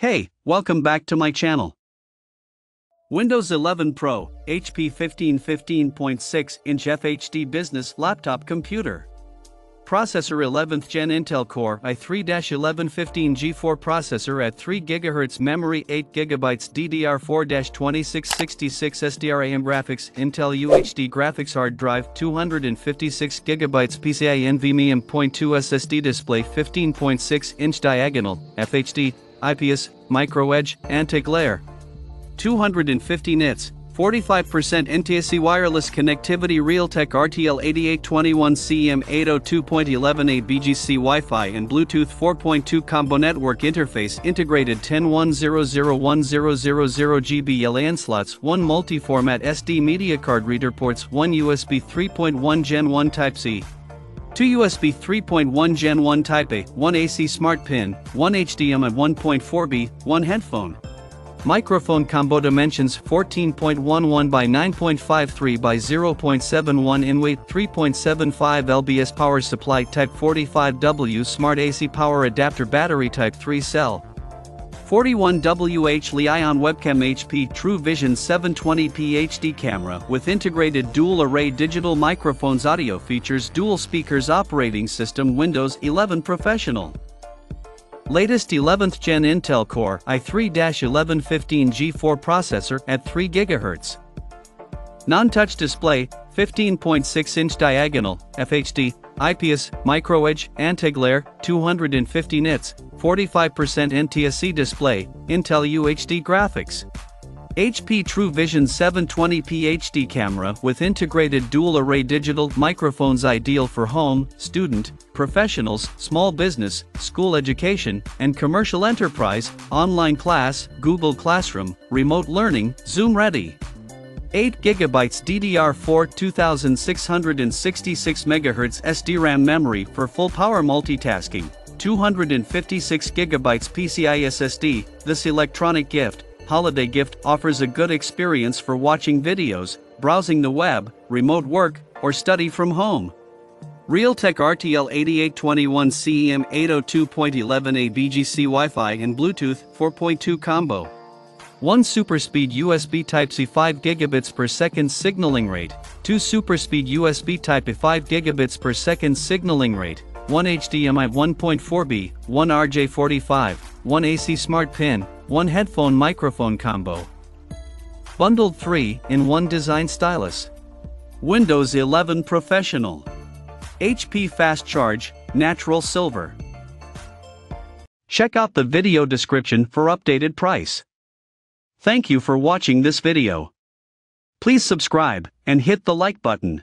Hey, welcome back to my channel. Windows 11 Pro, HP 1515.6 inch FHD business laptop computer. Processor 11th Gen Intel Core i3-1115G4 processor at 3 GHz memory 8 GB DDR4-2666 SDRAM graphics Intel UHD graphics hard drive 256 GB PCIe NVMe M.2 SSD display 15.6 inch diagonal FHD IPS microedge anti-glare 250 nits 45% NTSC wireless connectivity Realtek RTL 8821CM 802.11a BGC Wi-Fi and Bluetooth 4.2 combo network interface integrated 10100100GB LAN slots 1 multi-format SD media card reader ports 1 USB 3.1 Gen 1 Type-C 2 USB 3.1 Gen 1 Type-A 1 AC Smart Pin 1 HDMI 1.4b 1 headphone. Microphone combo dimensions 14.11 by 9.53 by 0.71 in weight 3.75 lbs power supply type 45W smart AC power adapter battery type 3 cell 41WH Li-ion webcam HP True Vision 720p HD camera with integrated dual array digital microphones audio features dual speakers operating system Windows 11 Professional Latest 11th Gen Intel Core i3-1115G4 processor at 3 GHz. Non-touch display, 15.6-inch diagonal, FHD, IPS, microedge, anti-glare, 250 nits, 45% NTSC display, Intel UHD graphics. HP True Vision 720p HD camera with integrated dual array digital microphones ideal for home, student, professionals, small business, school education, and commercial enterprise, online class, Google Classroom, remote learning, Zoom ready. 8 GB DDR4 2666 MHz SDRAM memory for full power multitasking, 256 GB PCI SSD, this electronic gift, holiday gift offers a good experience for watching videos, browsing the web, remote work, or study from home. Realtek RTL 8821CEM 802.11a BGC Wi-Fi and Bluetooth 4.2 combo. 1 Superspeed USB Type-C 5 gigabits per second signaling rate, 2 Superspeed USB Type-A 5 gigabits per second signaling rate, 1 HDMI 1.4b, 1 RJ45, 1 AC Smart Pin, 1 headphone microphone combo. Bundled 3 in 1 design stylus. Windows 11 Professional. HP Fast Charge, Natural Silver. Check out the video description for updated price. Thank you for watching this video. Please subscribe and hit the like button.